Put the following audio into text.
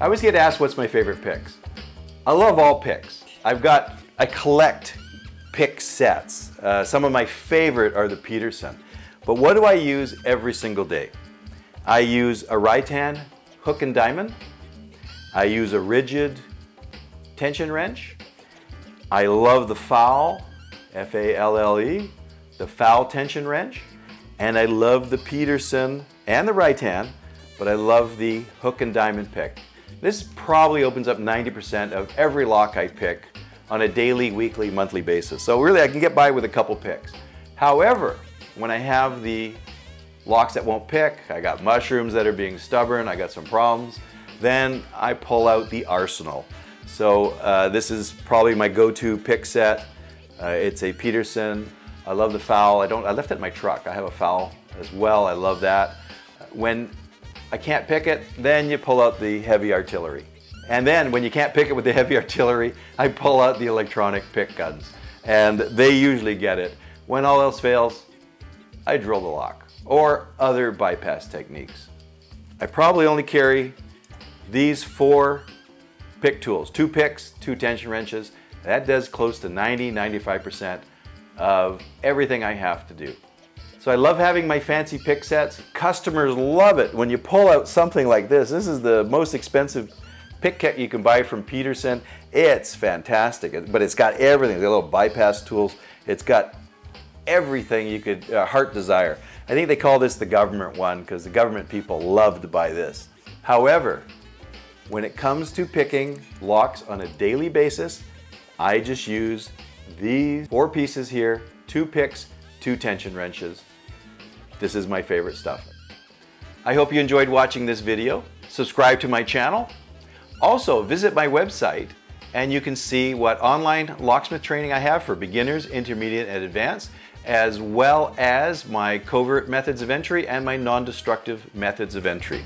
I always get asked what's my favorite picks. I love all picks. I've got, I collect pick sets. Uh, some of my favorite are the Peterson. But what do I use every single day? I use a Rytan hook and diamond. I use a rigid tension wrench. I love the Falle, F-A-L-L-E, the Falle tension wrench. And I love the Peterson and the Rytan, but I love the hook and diamond pick. This probably opens up 90% of every lock I pick on a daily, weekly, monthly basis. So really I can get by with a couple picks. However, when I have the locks that won't pick, I got mushrooms that are being stubborn, I got some problems, then I pull out the arsenal. So uh, this is probably my go-to pick set. Uh, it's a Peterson. I love the Falle. I don't. I left it in my truck. I have a Falle as well. I love that. When I can't pick it, then you pull out the heavy artillery. And then when you can't pick it with the heavy artillery, I pull out the electronic pick guns. And they usually get it. When all else fails, I drill the lock or other bypass techniques. I probably only carry these four pick tools, two picks, two tension wrenches. That does close to 90, 95% of everything I have to do. So I love having my fancy pick sets. Customers love it when you pull out something like this. This is the most expensive pick kit you can buy from Peterson. It's fantastic, but it's got everything. Got little bypass tools. It's got everything you could uh, heart desire. I think they call this the government one because the government people love to buy this. However, when it comes to picking locks on a daily basis, I just use these four pieces here, two picks, two tension wrenches. This is my favorite stuff. I hope you enjoyed watching this video. Subscribe to my channel. Also, visit my website and you can see what online locksmith training I have for beginners, intermediate, and advanced, as well as my covert methods of entry and my non-destructive methods of entry.